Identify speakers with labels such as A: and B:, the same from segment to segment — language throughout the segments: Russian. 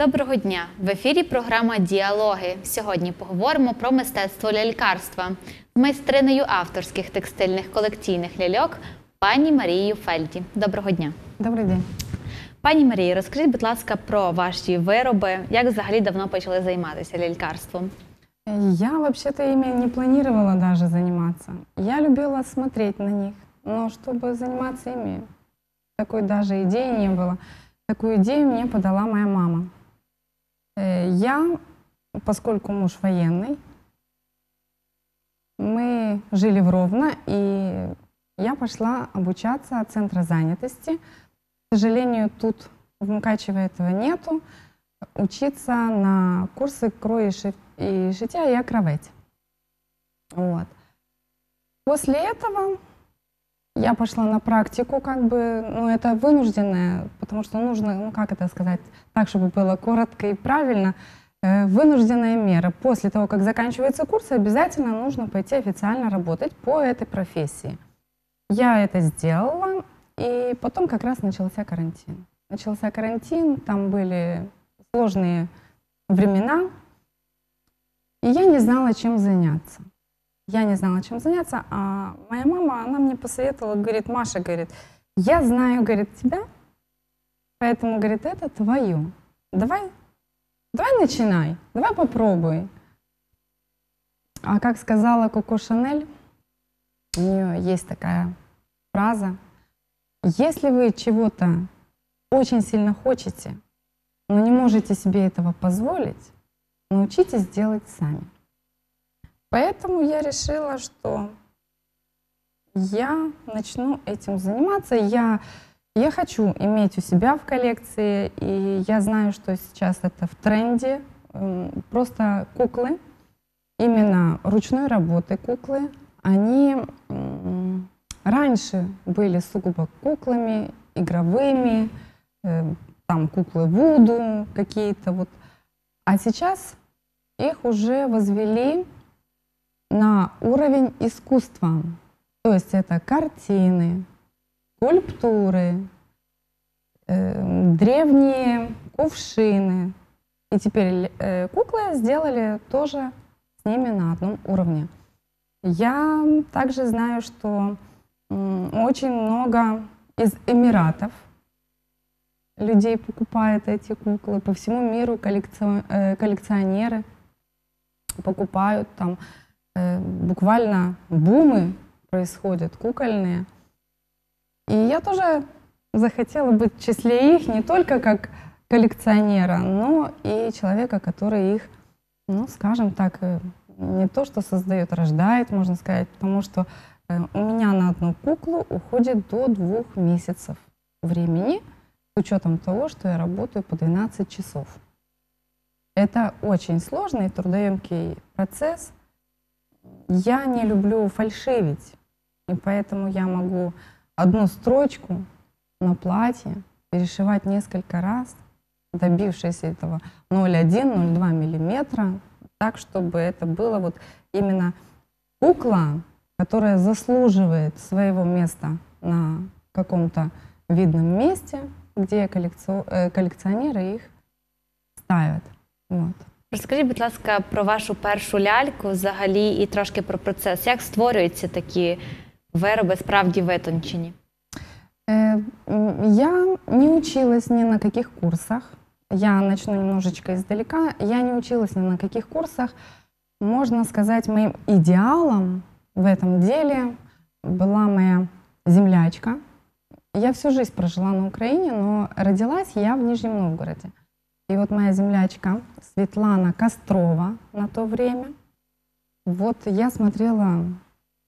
A: Доброго дня! В ефірі програма Діалоги. Сьогодні поговоримо про мистецтво лялькарства з майстринею авторських текстильних колекційних ляльок пані Марією Фельді. Доброго дня!
B: Добрий день.
A: Пані Марії, розкажіть, будь ласка, про ваші вироби, як взагалі давно почали займатися лялькарством?
B: Я вообще-то ими не планировала даже заниматься. Я любила смотреть на них, но чтобы заниматься ими, такой даже идеи не было. Такую идею мне подала моя мама. Я, поскольку муж военный, мы жили в Ровно, и я пошла обучаться от центра занятости. К сожалению, тут в Мукачево этого нету. Учиться на курсы ши- и шитья и акровете. Вот. После этого я пошла на практику, как бы, ну, это вынужденное, потому что нужно, ну, как это сказать, так, чтобы было коротко и правильно, э, вынужденная мера. После того, как заканчивается курс, обязательно нужно пойти официально работать по этой профессии. Я это сделала, и потом как раз начался карантин. Начался карантин, там были сложные времена, и я не знала, чем заняться. Я не знала, чем заняться, а моя мама, она мне посоветовала, говорит, Маша, говорит, я знаю, говорит, тебя, поэтому, говорит, это твое. Давай, давай начинай, давай попробуй. А как сказала Коко Шанель, у нее есть такая фраза, если вы чего-то очень сильно хотите, но не можете себе этого позволить, научитесь делать сами. Поэтому я решила, что я начну этим заниматься. Я, я хочу иметь у себя в коллекции, и я знаю, что сейчас это в тренде. М, Просто куклы, именно ручной работы куклы, они раньше были сугубо куклами, игровыми, э, там куклы Вуду какие-то вот. А сейчас их уже возвели на уровень искусства. То есть это картины, скульптуры, э, древние кувшины. И теперь э, куклы сделали тоже с ними на одном уровне. Я также знаю, что м, очень много из Эмиратов людей покупают эти куклы. По всему миру э, коллекционеры покупают там э, буквально бумы происходят кукольные. И я тоже захотела быть в числе их не только как коллекционера, но и человека, который их, ну, скажем так, э, не то что создает, рождает, можно сказать, потому что э, у меня на одну куклу уходит до двух месяцев времени, с учетом того, что я работаю по 12 часов. Это очень сложный трудоемкий процесс. Я не люблю фальшивить, и поэтому я могу одну строчку на платье перешивать несколько раз, добившись этого 0,1-0,2 миллиметра, так, чтобы это было вот именно кукла, которая заслуживает своего места на каком-то видном месте, где э, коллекционеры их ставят. Вот.
A: Розкажіть, будь ласка, про вашу першу ляльку взагалі і трошки про процес. Як створюються такі вироби справді витончені?
B: Э, м, Я не училась ни на каких курсах. Я начну немножечко издалека. Я не училась ни на каких курсах. Можно сказать, моим идеалом в этом деле была моя землячка. Я всю жизнь прожила на Украине, но родилась я в Нижнем Новгороде. И вот моя землячка Светлана Кострова на то время. Вот я смотрела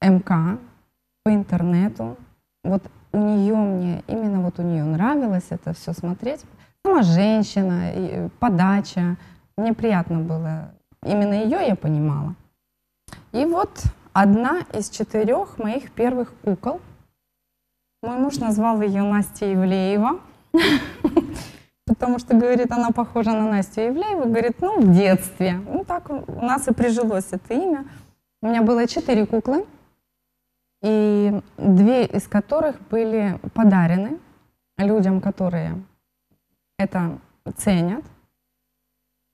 B: МК по интернету. Вот у нее мне, именно вот у нее нравилось это все смотреть. Сама женщина, э, подача. Мне приятно было. Именно ее я понимала. И вот одна из четырех моих первых кукол. Мой муж назвал ее Настя Евлеева. Потому что, говорит, она похожа на Настю Евлееву. Говорит, ну, в детстве. Ну, так у нас и прижилось это имя. У меня было четыре куклы. И две из которых были подарены людям, которые это ценят.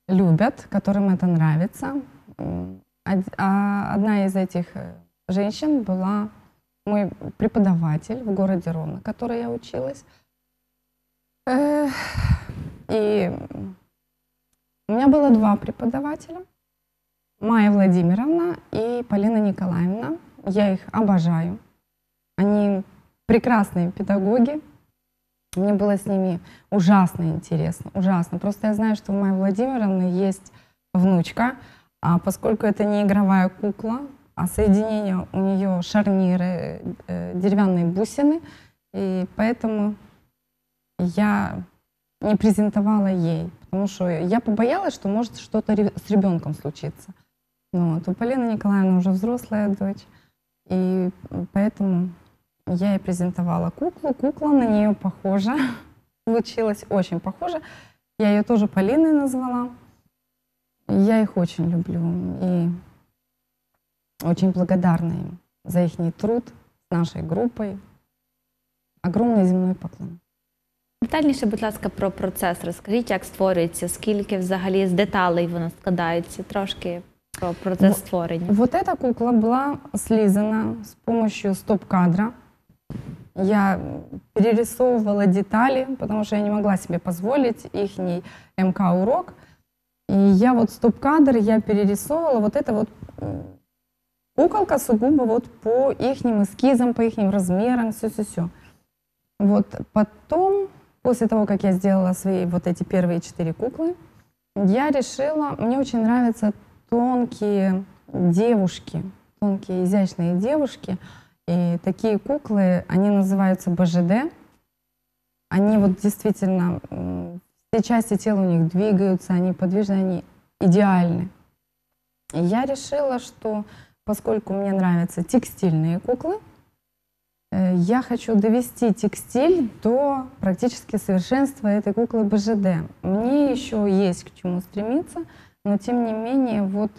B: любят, которым это нравится. А Одна из этих женщин была мой преподаватель в городе Ровно, которой я училась. И у меня было два преподавателя. Майя Владимировна и Полина Николаевна. Я их обожаю. Они прекрасные педагоги. Мне было с ними ужасно интересно, ужасно. Просто я знаю, что у Майи Владимировны есть внучка, а поскольку это не игровая кукла, а соединение у нее шарниры, э, деревянные бусины, и поэтому я не презентовала ей, потому что я побоялась, что может что-то с ребенком случиться. Ну, вот. У Полины Николаевны уже взрослая дочь, и поэтому я ей презентовала куклу. Кукла на нее похожа, получилась очень похожа. Я ее тоже Полиной назвала. Я их очень люблю и очень благодарна им за их труд с нашей группой. Огромный земной поклон
A: Детальніше, будь ласка, про процес розкажіть, як створюється, скільки взагалі з деталей воно складається, трошки про процес
B: Ну,
A: створення.
B: Вот эта кукла была слизана с помощью стоп-кадра. Я перерисовывала детали, потому что я не могла себе позволить их МК-урок. И я вот стоп-кадр, я перерисовывала. Вот это вот м, куколка сугубо вот по их эскизам, по их размерам, все-все-все. Вот потом, после того, как я сделала свои вот эти первые четыре куклы, я решила, мне очень нравятся тонкие девушки, тонкие изящные девушки. И такие куклы, они называются БЖД. Они вот действительно, все части тела у них двигаются, они подвижны, они идеальны. И я решила, что поскольку мне нравятся текстильные куклы, я хочу довести текстиль до практически совершенства этой куклы БЖД. Мне еще есть к чему стремиться, но тем не менее вот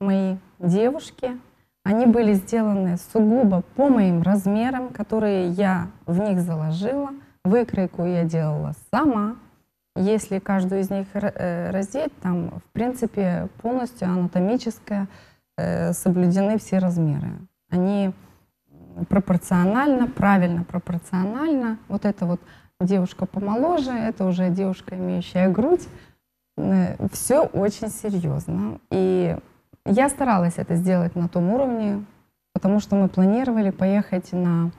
B: мои девушки, они были сделаны сугубо по моим размерам, которые я в них заложила. Выкройку я делала сама. Если каждую из них э, раздеть, там, в принципе, полностью анатомическое э, соблюдены все размеры. Они пропорционально, правильно пропорционально. Вот эта вот девушка помоложе, это уже девушка, имеющая грудь. Все очень серьезно. И я старалась это сделать на том уровне, потому что мы планировали поехать на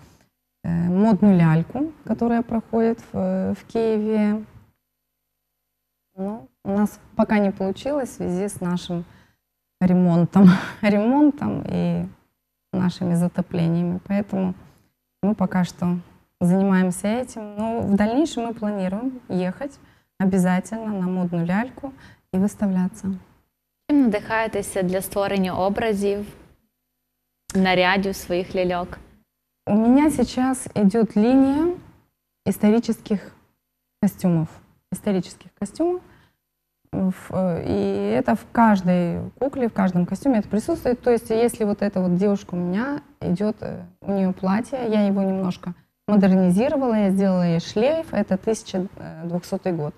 B: э, модную ляльку, которая проходит в, э, в Киеве. Ну, у нас пока не получилось в связи с нашим ремонтом, ремонтом и нашими затоплениями. Поэтому мы пока что занимаемся этим. Но в дальнейшем мы планируем ехать обязательно на модную ляльку и выставляться.
A: Чим надихаєтеся для створення образів, нарядів своїх ляльок?
B: У меня сейчас идет линия исторических костюмов. Исторических костюмов. Э, И это в каждой кукле, в каждом костюме это присутствует. То есть, если вот эта вот девушка у меня идет, э, у нее платье, я его немножко модернизировала, я сделала ей шлейф, это 1200 год.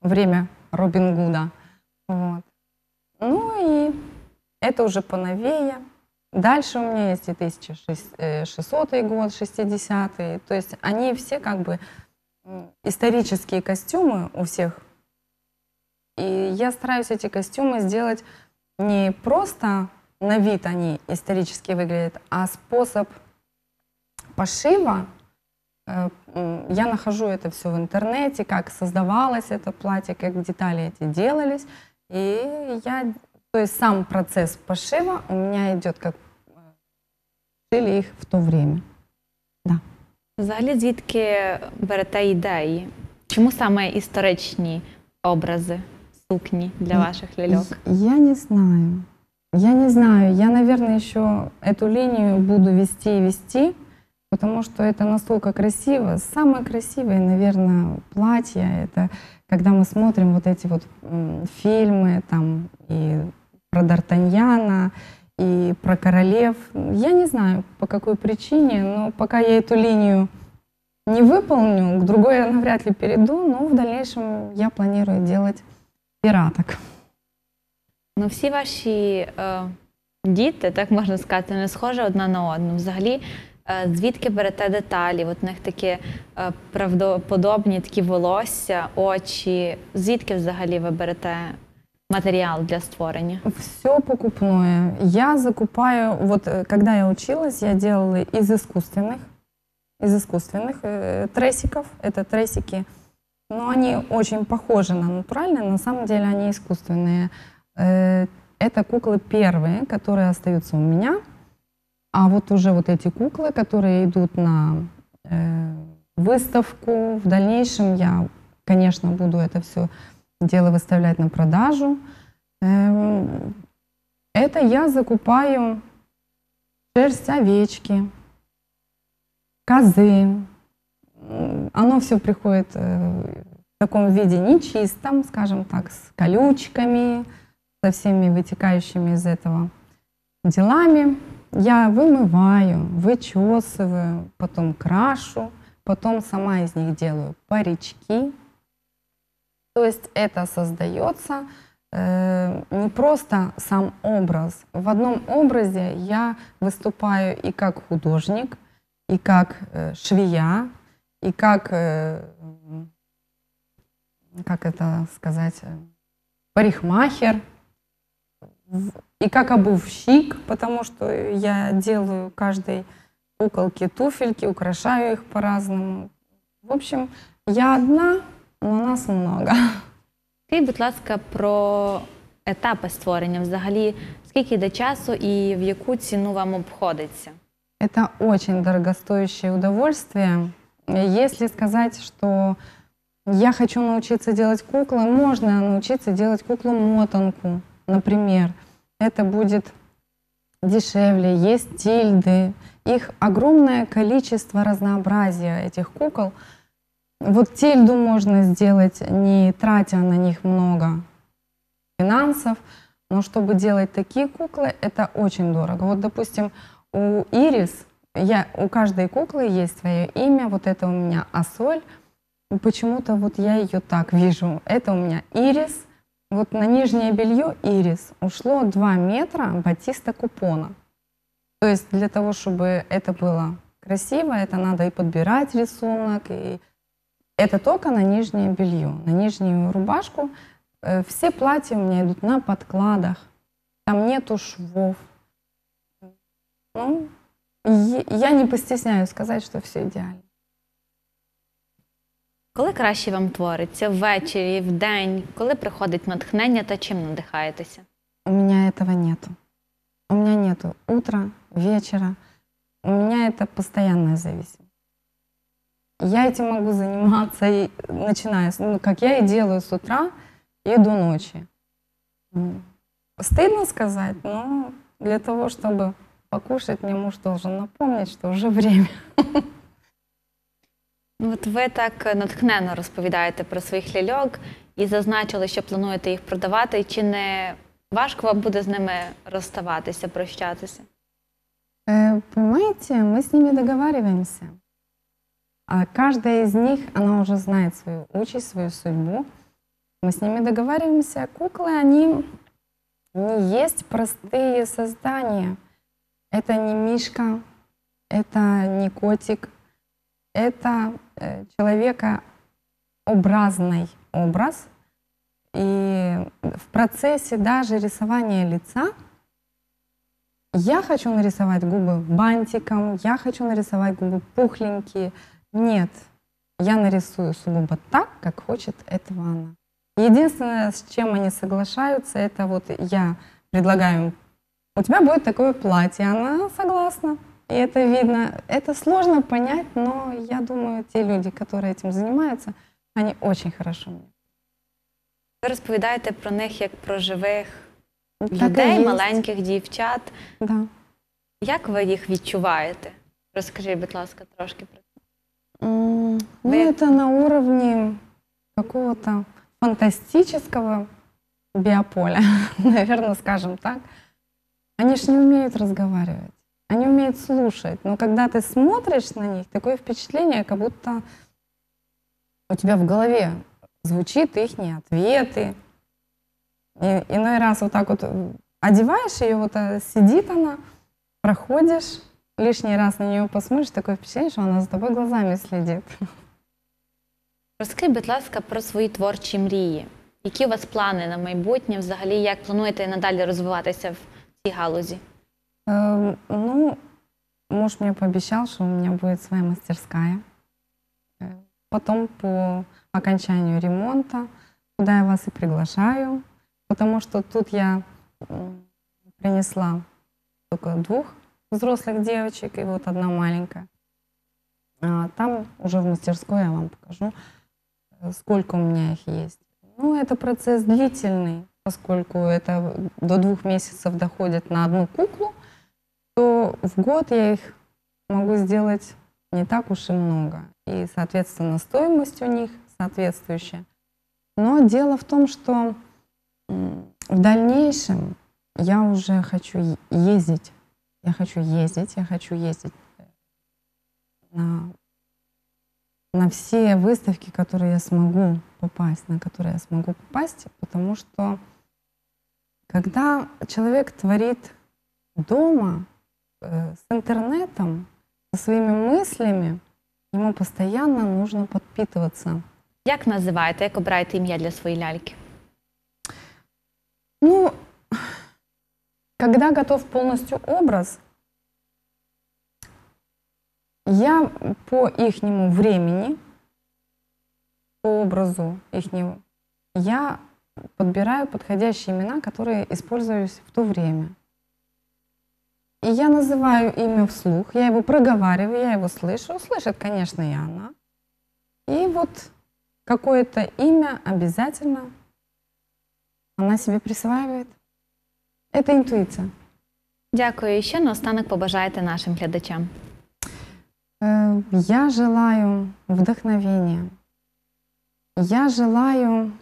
B: Время Робин Гуда. Вот. Ну и это уже поновее. Дальше у меня есть и 1600 год, 60-й. То есть они все как бы исторические костюмы у всех. И я стараюсь эти костюмы сделать не просто на вид они исторически выглядят, а способ пошива. э, м, Я нахожу это все в интернете, как создавалось это платье, как детали эти делались. И я, то есть сам процесс пошива у меня идет как э, шили их в то время.
A: Взагалі, звідки берете ідеї? Чому саме історичні образи Сукні для ваших ляльок?
B: Я не знаю. Я не знаю. Я, наверное, еще эту линию буду вести и вести, потому что это настолько красиво. Самое красивое, наверное, платье. Это когда мы смотрим вот эти вот фильмы, там и про Д'Артаньяна, и про королев. Я не знаю, по какой причине, но пока я эту линию не выполню, к другой я навряд ли перейду, но в дальнейшем я планирую делать пираток.
A: Ну, всі ваші е, діти, так можна сказати, не схожі одна на одну. Взагалі, е, звідки берете деталі? От у них такі е, правдоподобні такі волосся, очі. Звідки взагалі ви берете матеріал для створення?
B: Все покупное. Я закупаю, вот э, когда я училась, я делала из искусственных, из искусственных э, тресиков. Это тресики, но они очень похожи на натуральные, на самом деле они искусственные. Э, это куклы первые, которые остаются у меня. А вот уже вот эти куклы, которые идут на э, выставку, в дальнейшем я, конечно, буду это все дело выставлять на продажу. Эм, Это я закупаю шерсть овечки, козы. Оно все приходит э, в таком виде нечистом, скажем так, с колючками, со всеми вытекающими из этого делами. Я вымываю, вычесываю, потом крашу, потом сама из них делаю парички. То есть это создается э, не просто сам образ. В одном образе я выступаю и как художник, и как э, швея, и как, э, м, как это сказать, э, парикмахер, в- и как обувщик, потому что я делаю каждой куколке туфельки, украшаю их по-разному. В общем, я одна, но нас много.
A: Скажіть, будь ласка, про етапи створення. Взагалі, скільки йде часу і в яку ціну вам обходиться?
B: Это очень дорогостоящее удовольствие. Если сказать, что я хочу научиться делать куклы, можно научиться делать куклу-мотанку, например. Это будет дешевле, есть тильды. Их огромное количество разнообразия этих кукол. Вот тильду можно сделать, не тратя на них много финансов, но чтобы делать такие куклы, это очень дорого. Вот, допустим, у Ирис, я, у каждой куклы есть свое имя, вот это у меня Асоль, почему-то вот я ее так вижу. Это у меня Ирис, вот на нижнее белье Ирис ушло 2 метра батиста купона. То есть для того, чтобы это было красиво, это надо и подбирать рисунок, и это только на нижнее белье, на нижнюю рубашку. Э, Все платья у меня идут на подкладах, там нету швов. Ну, я не постесняюсь сказать, что все идеально.
A: Коли краще вам твориться? Ввечері, вдень? Коли приходить натхнення та чим надихаєтеся?
B: У меня этого нету. У меня нету утра, вечера. У меня это постоянная зависимость. Я этим могу заниматься, и, начиная, с- ну, как я и делаю с утра и до ночи. М, Стыдно сказать, но для того, чтобы покушать, мне муж должен напомнить, что уже время.
A: Ну, От ви так натхненно розповідаєте про своїх ляльок і зазначили, що плануєте їх продавати. Чи не важко вам буде з ними розставатися, прощатися?
B: Э, Понимаете, мы с ними договариваемся. А каждая из них, она уже знает свою участь, свою судьбу. Мы с ними договариваемся. Куклы, они не есть простые создания. Это не мишка, это не котик, это э, человекообразный образ. И в процессе даже рисования лица я хочу нарисовать губы бантиком, я хочу нарисовать губы пухленькие. Нет, я нарисую сугубо так, как хочет этого она. Единственное, с чем они соглашаются, это вот я предлагаю им, у тебя будет такое платье, она согласна. И это видно, это сложно понять, но я думаю, те люди, которые этим занимаются, они очень хорошо мне.
A: Ви розповідаєте про них як про живих
B: Так и
A: людей,
B: есть.
A: маленьких дівчат.
B: Да.
A: Як ви їх відчуваєте? Розкажіть, будь ласка, трошки про це.
B: М, Ну,
A: Вы-
B: это на уровне какого-то фантастического биополя, наверное, скажем так. Они ж не умеют разговаривать, они умеют слушать. Но когда ты смотришь на них, такое впечатление, как будто у тебя в голове звучит их ответы. И иной раз вот так вот м, одеваешь ее, вот э, сидит она, проходишь, лишний раз на нее посмотришь, такое впечатление, что она за тобой глазами следит.
A: Розкажіть, будь ласка, про свої творчі мрії. Які у вас плани на майбутнє? Взагалі, як плануєте надалі розвиватися в цій галузі?
B: Эм, Ну, муж мне пообещал, что у меня будет своя мастерская. Э, Потом по окончанию ремонта, куда я вас и приглашаю, потому что тут я принесла только двух взрослых девочек и вот одна маленькая. А Там уже в мастерской я вам покажу, э, сколько у меня их есть. Ну, это процесс длительный, поскольку это до двух месяцев доходит на одну куклу, то в год я их могу сделать не так уж и много. И, соответственно, стоимость у них соответствующая. Но дело в том, что в дальнейшем я уже хочу ездить. Я хочу ездить, я хочу ездить э, на, на все выставки, которые я смогу попасть, на которые я смогу попасть, потому что когда человек творит дома, э, с интернетом, со своими мыслями, ему постоянно нужно подпитываться.
A: Як називаєте, як обираєте ім'я для своєї ляльки?
B: Ну, когда готов полностью образ, я по ихнему времени, по образу ихнего, я подбираю подходящие имена, которые используюсь в то время. И я называю имя вслух, я его проговариваю, я его слышу. Услышит, конечно, и она. И вот какое-то имя обязательно она себе присваивает. Это интуиция.
A: Дякую. І що наостанок побажаєте нашим глядачам?
B: Э, Я желаю вдохновения. Я желаю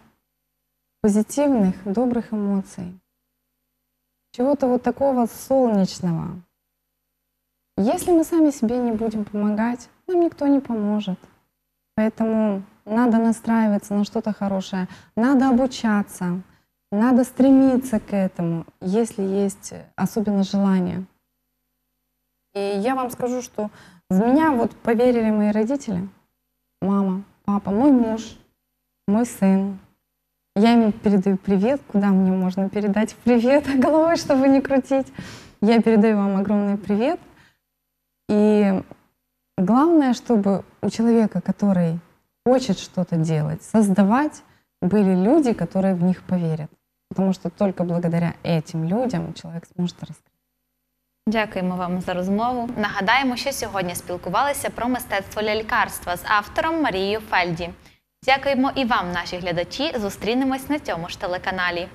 B: позитивных, добрых эмоций. Чего-то вот такого солнечного. Если мы сами себе не будем помогать, нам никто не поможет. Поэтому надо настраиваться на что-то хорошее, надо обучаться, надо стремиться к этому, если есть особенно желание. И я вам скажу, что в меня вот поверили мои родители, мама, папа, мой муж, мой сын. Я им передаю привет, куда мне можно передать привет головой, чтобы не крутить. Я передаю вам огромный привет. И главное, чтобы у человека, который хочет что-то делать, создавать, были люди, которые в них поверят. Потому что только благодаря этим людям человек сможет раскрыть.
A: Дякуємо вам за розмову. Нагадаємо, що сьогодні спілкувалися про мистецтво лялькарства з автором Марією Фельді. Дякуємо і вам, наші глядачі. Зустрінемось на цьому ж телеканалі.